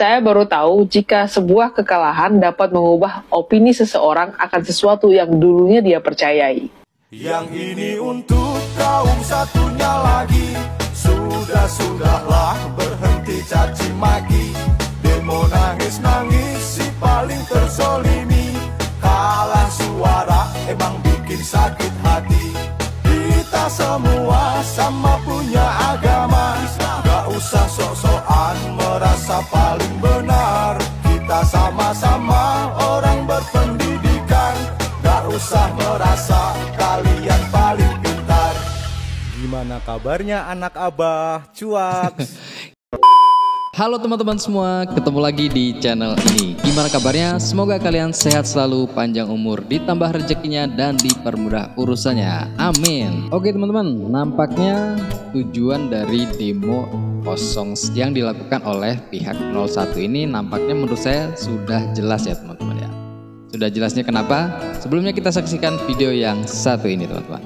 Saya baru tahu jika sebuah kekalahan dapat mengubah opini seseorang akan sesuatu yang dulunya dia percayai. Yang ini untuk kaum satunya lagi. Sudah-sudahlah berhenti caci maki. Demo nangis-nangis si paling tersolimi. Kalah suara emang bikin sakit hati. Kita semua sama punya agama merasa paling benar Kita sama-sama orang berpendidikan Gak usah merasa kalian paling pintar Gimana kabarnya anak abah? Cuak Halo teman-teman semua, ketemu lagi di channel ini. Gimana kabarnya? Semoga kalian sehat selalu, panjang umur, ditambah rezekinya dan dipermudah urusannya. Amin. Oke teman-teman, nampaknya tujuan dari demo kosong yang dilakukan oleh pihak 01 ini nampaknya menurut saya sudah jelas ya teman-teman ya. Sudah jelasnya kenapa? Sebelumnya kita saksikan video yang satu ini teman-teman.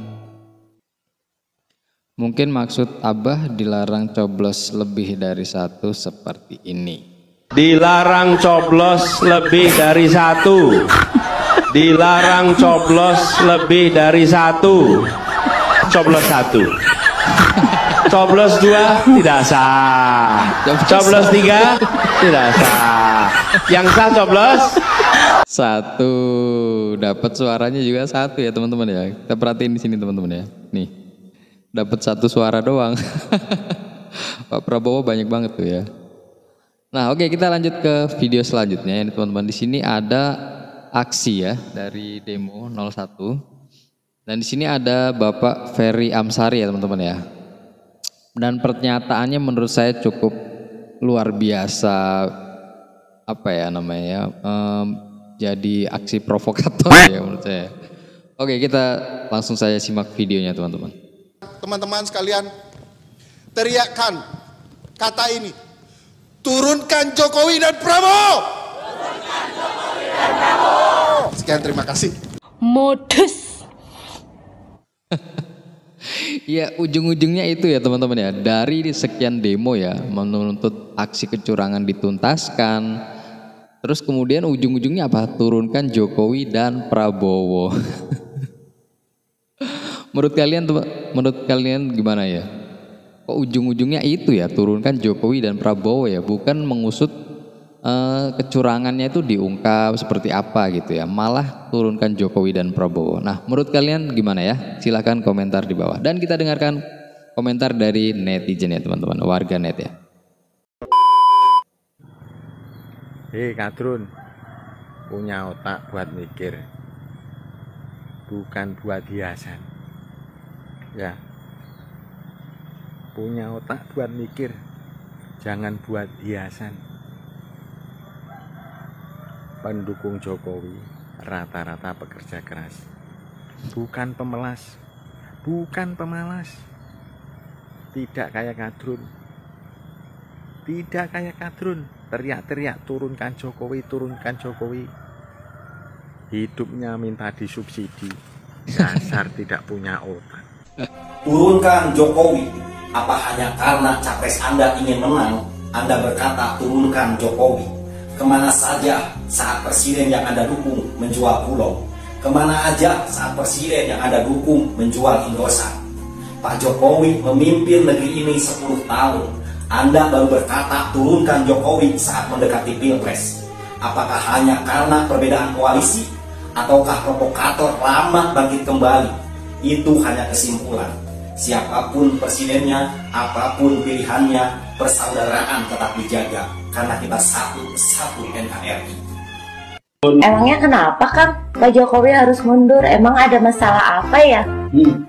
Mungkin maksud Abah dilarang coblos lebih dari satu seperti ini. Dilarang coblos lebih dari satu. Dilarang coblos lebih dari satu. Coblos satu. Coblos dua tidak sah. Coblos tiga tidak sah. Yang sah coblos Satu, dapat suaranya juga satu ya teman-teman ya. Kita perhatiin di sini teman-teman ya. Nih, dapat satu suara doang. Pak Prabowo banyak banget tuh ya. Nah, oke kita lanjut ke video selanjutnya. Ini teman-teman di sini ada aksi ya dari demo 01. Dan di sini ada Bapak Ferry Amsari ya teman-teman ya. Dan pernyataannya menurut saya cukup luar biasa apa ya namanya em, jadi aksi provokator ya menurut saya. Oke kita langsung saya simak videonya teman-teman. teman-teman sekalian teriakkan kata ini. Turunkan Jokowi dan Prabowo! Sekian terima kasih. Modus Ya ujung-ujungnya itu ya teman-teman ya. Dari sekian demo ya menuntut aksi kecurangan dituntaskan. Terus kemudian ujung-ujungnya apa? Turunkan Jokowi dan Prabowo. Menurut kalian menurut kalian gimana ya? Kok ujung-ujungnya itu ya turunkan Jokowi dan Prabowo ya bukan mengusut eh, kecurangannya itu diungkap seperti apa gitu ya. Malah turunkan Jokowi dan Prabowo. Nah menurut kalian gimana ya? Silahkan komentar di bawah. Dan kita dengarkan komentar dari netizen ya teman-teman. Warga net ya. Hei Kadrun, punya otak buat mikir, bukan buat hiasan. Ya, punya otak buat mikir, jangan buat hiasan. Pendukung Jokowi rata-rata pekerja keras, bukan pemelas, bukan pemalas. Tidak kayak Kadrun, tidak kayak Kadrun teriak-teriak turunkan Jokowi turunkan Jokowi hidupnya minta disubsidi dasar tidak punya otak turunkan Jokowi. Apa hanya karena capres Anda ingin menang, Anda berkata turunkan Jokowi? Ke mana saja saat presiden yang Anda dukung menjual pulau? Ke mana aja saat presiden yang Anda dukung menjual Indosat? Pak Jokowi memimpin negeri ini 10 tahun. Anda baru berkata turunkan Jokowi saat mendekati Pilpres. Apakah hanya karena perbedaan koalisi? Ataukah provokator lama bangkit kembali? Itu hanya kesimpulan. Siapa pun presidennya, apa pun pilihannya, persaudaraan tetap dijaga. Karena kita satu, satu NKRI. Emangnya kenapa kang Pak Jokowi harus mundur emang ada masalah apa ya Hmm.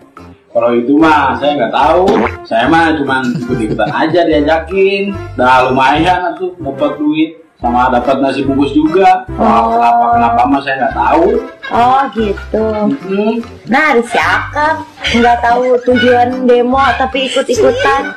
Kalau itu mah saya nggak tahu. Saya mah cuma ikut-ikutan aja diajakin. Dah lumayan tuh dapat duit sama dapat nasi bungkus juga. Oh. kenapa kenapa mah saya nggak tahu. oh gitu Hmm. nah si akang nggak tahu tujuan demo tapi ikut-ikutan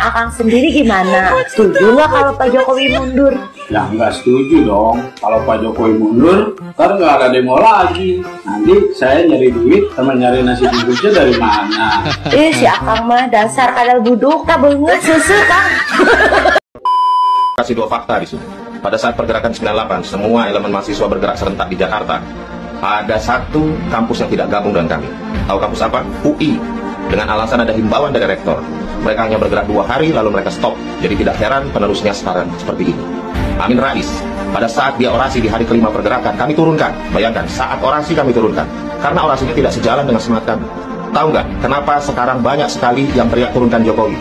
Akang sendiri gimana? Setuju nggak kalau Pak Jokowi mundur? Ya nggak setuju dong. Kalau Pak Jokowi mundur, ntar nggak ada demo lagi. Nanti saya nyari duit sama nyari nasi bungkusnya dari mana? Ih si Akang mah dasar kadal buduk tak banget susu Kang. Kasih dua fakta di sini. Pada saat pergerakan 98, semua elemen mahasiswa bergerak serentak di Jakarta. Ada satu kampus yang tidak gabung dengan kami. Tahu kampus apa? UI. Dengan alasan ada himbauan dari rektor. Mereka hanya bergerak dua hari lalu mereka stop. Jadi tidak heran penerusnya sekarang seperti ini. Amin Rais, pada saat dia orasi di hari kelima pergerakan, kami turunkan. Bayangkan, saat orasi kami turunkan. Karena orasinya tidak sejalan dengan semangat kami. Tahu nggak kenapa sekarang banyak sekali yang teriak turunkan Jokowi?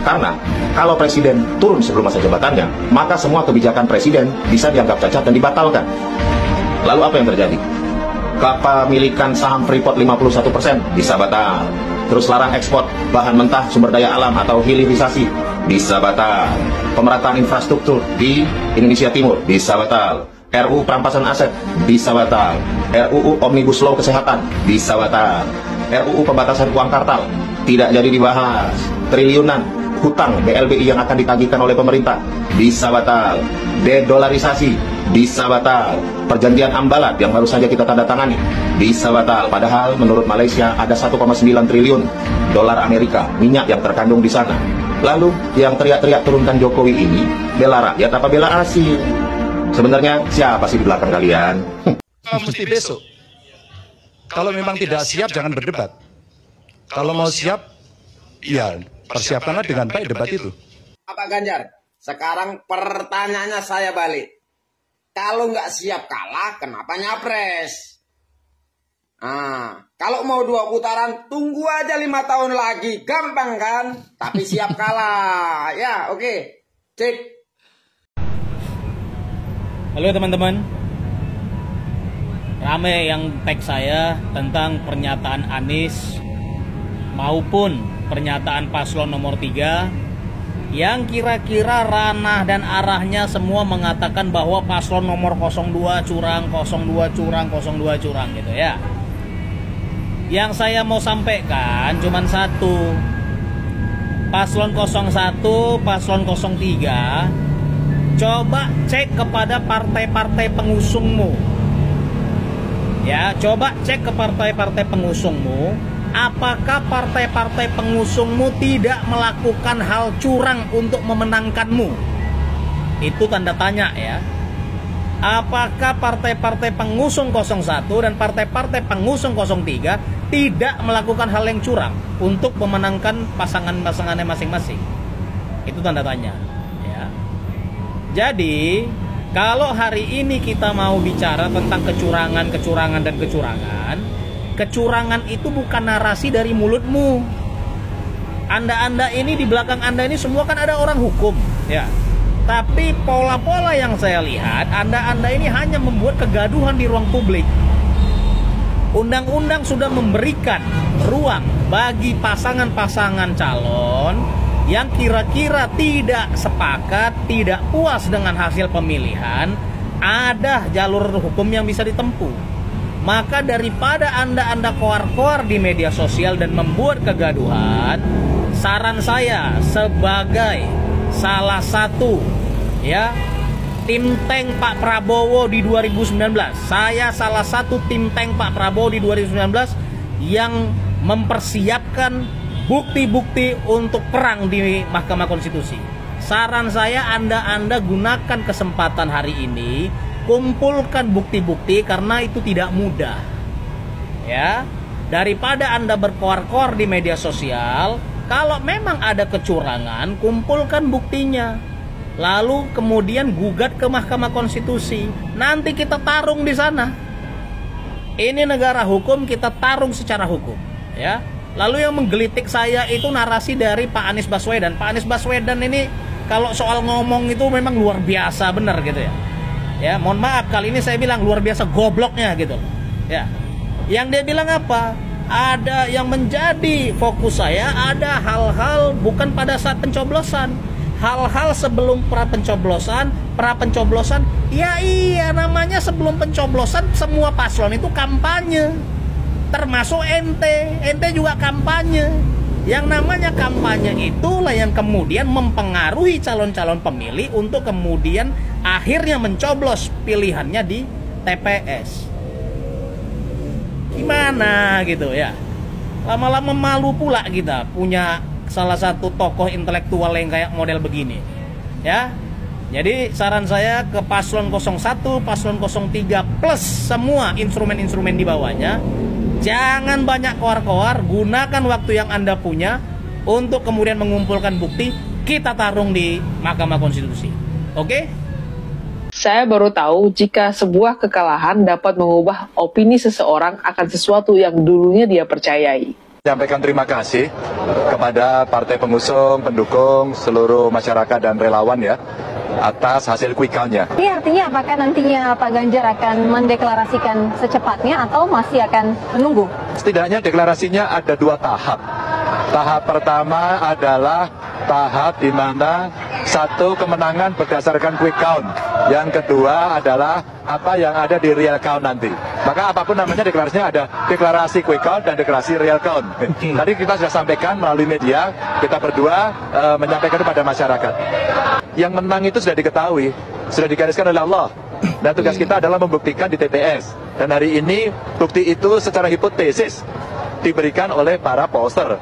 Karena kalau presiden turun sebelum masa jabatannya, maka semua kebijakan presiden bisa dianggap cacat dan dibatalkan. Lalu apa yang terjadi? Kepemilikan saham Freeport 51% bisa batal. Terus larang ekspor bahan mentah sumber daya alam atau hilirisasi bisa batal. Pemerataan infrastruktur di Indonesia Timur bisa batal. RUU perampasan aset bisa batal. RUU Omnibus Law Kesehatan bisa batal. RUU pembatasan uang kartal tidak jadi dibahas. Triliunan hutang BLBI yang akan ditagihkan oleh pemerintah bisa batal. Dedolarisasi bisa batal. Perjanjian Ambalat yang baru saja kita tanda tangani bisa batal. Padahal menurut Malaysia ada 1,9 triliun dolar Amerika minyak yang terkandung di sana. Lalu yang teriak-teriak turunkan Jokowi ini bela rakyat apa bela asing? Sebenarnya siapa sih di belakang kalian? Mesti besok. Kalau memang tidak siap jangan berdebat. Kalau mau siap, ya persiapkanlah dengan baik debat itu. Pak Ganjar, sekarang pertanyaannya saya balik. Kalau nggak siap kalah, kenapa nyapres? Nah, kalau mau dua putaran, tunggu aja lima tahun lagi. Gampang kan? Tapi siap kalah. Ya, oke. Cek. Halo teman-teman. Rame yang tag saya tentang pernyataan Anies maupun pernyataan paslon nomor 3 yang kira-kira ranah dan arahnya semua mengatakan bahwa paslon nomor 02 curang, 02 curang, 02 curang gitu ya. Yang saya mau sampaikan cuma satu. Paslon 01, paslon 03 coba cek kepada partai-partai pengusungmu. Ya, coba cek ke partai-partai pengusungmu apakah partai-partai pengusungmu tidak melakukan hal curang untuk memenangkanmu? Itu tanda tanya ya. Apakah partai-partai pengusung 01 dan partai-partai pengusung 03 tidak melakukan hal yang curang untuk memenangkan pasangan-pasangannya masing-masing? Itu tanda tanya ya. Jadi, kalau hari ini kita mau bicara tentang kecurangan-kecurangan dan kecurangan, kecurangan itu bukan narasi dari mulutmu. Anda-anda ini di belakang Anda ini semua kan ada orang hukum, ya. Tapi pola-pola yang saya lihat, Anda-anda ini hanya membuat kegaduhan di ruang publik. Undang-undang sudah memberikan ruang bagi pasangan-pasangan calon yang kira-kira tidak sepakat, tidak puas dengan hasil pemilihan, ada jalur hukum yang bisa ditempuh. Maka daripada Anda-anda koar-koar di media sosial dan membuat kegaduhan, saran saya sebagai salah satu ya tim tank Pak Prabowo di 2019. Saya salah satu tim tank Pak Prabowo di 2019 yang mempersiapkan bukti-bukti untuk perang di Mahkamah Konstitusi. Saran saya Anda-anda gunakan kesempatan hari ini kumpulkan bukti-bukti karena itu tidak mudah. Ya. Daripada Anda berkoar-koar di media sosial, kalau memang ada kecurangan, kumpulkan buktinya. Lalu kemudian gugat ke Mahkamah Konstitusi. Nanti kita tarung di sana. Ini negara hukum, kita tarung secara hukum, ya. Lalu yang menggelitik saya itu narasi dari Pak Anies Baswedan. Pak Anies Baswedan ini kalau soal ngomong itu memang luar biasa benar gitu ya. Ya, mohon maaf kali ini saya bilang luar biasa gobloknya gitu. Ya. Yang dia bilang apa? Ada yang menjadi fokus saya ada hal-hal bukan pada saat pencoblosan. Hal-hal sebelum pra pencoblosan, pra pencoblosan, ya iya namanya sebelum pencoblosan semua paslon itu kampanye. Termasuk ente, ente juga kampanye. Yang namanya kampanye itulah yang kemudian mempengaruhi calon-calon pemilih untuk kemudian akhirnya mencoblos pilihannya di TPS. Gimana gitu ya? Lama-lama malu pula kita punya salah satu tokoh intelektual yang kayak model begini. Ya. Jadi saran saya ke paslon 01, paslon 03 plus semua instrumen-instrumen di bawahnya Jangan banyak koar-koar, gunakan waktu yang Anda punya untuk kemudian mengumpulkan bukti, kita tarung di Mahkamah Konstitusi. Oke? Saya baru tahu jika sebuah kekalahan dapat mengubah opini seseorang akan sesuatu yang dulunya dia percayai. Menyampaikan terima kasih kepada partai pengusung, pendukung, seluruh masyarakat dan relawan ya atas hasil quick count-nya. Ini artinya apakah nantinya Pak Ganjar akan mendeklarasikan secepatnya atau masih akan menunggu? Setidaknya deklarasinya ada dua tahap. Tahap pertama adalah tahap di mana satu kemenangan berdasarkan quick count. Yang kedua adalah apa yang ada di real count nanti. Maka apa pun namanya deklarasinya ada deklarasi quick count dan deklarasi real count. Tadi kita sudah sampaikan melalui media, kita berdua e, menyampaikan kepada masyarakat. Yang menang itu sudah diketahui, sudah digariskan oleh Allah. Dan tugas kita adalah membuktikan di TPS. Dan hari ini bukti itu secara hipotesis diberikan oleh para poster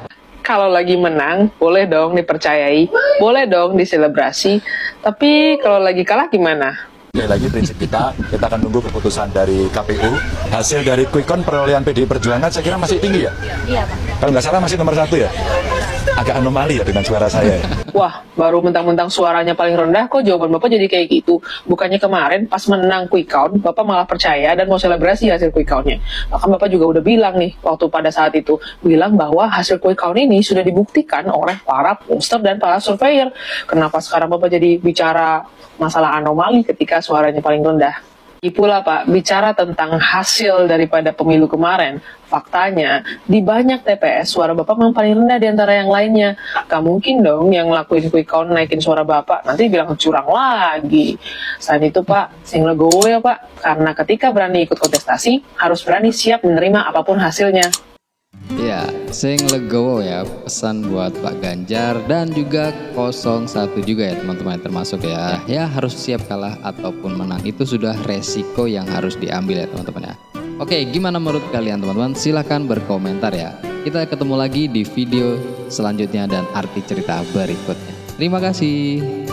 kalau lagi menang, boleh dong dipercayai, boleh dong diselebrasi. Tapi kalau lagi kalah gimana? Sekali lagi prinsip kita, kita akan nunggu keputusan dari KPU. Hasil dari quick count perolehan PDI Perjuangan saya kira masih tinggi ya? Iya Pak. Kalau nggak salah masih nomor satu ya? Agak anomali ya dengan suara saya. Wah, baru mentang-mentang suaranya paling rendah kok jawaban Bapak jadi kayak gitu. Bukannya kemarin pas menang quick count, Bapak malah percaya dan mau selebrasi hasil quick countnya. Bahkan Bapak juga udah bilang nih, waktu pada saat itu, bilang bahwa hasil quick count ini sudah dibuktikan oleh para poster dan para surveyor. Kenapa sekarang Bapak jadi bicara masalah anomali ketika suaranya paling rendah? Pula Pak, bicara tentang hasil daripada pemilu kemarin, faktanya di banyak TPS suara Bapak memang paling rendah di antara yang lainnya. Gak mungkin dong yang ngelakuin quick count naikin suara Bapak, nanti bilang curang lagi. Selain itu Pak, sing legowo ya Pak, karena ketika berani ikut kontestasi, harus berani siap menerima apa pun hasilnya. Ya, sing legowo ya pesan buat Pak Ganjar dan juga 01 juga ya teman-teman termasuk ya. Ya harus siap kalah ataupun menang itu sudah resiko yang harus diambil ya teman-teman ya. Oke, gimana menurut kalian teman-teman? Silahkan berkomentar ya. Kita ketemu lagi di video selanjutnya dan arti cerita berikutnya. Terima kasih.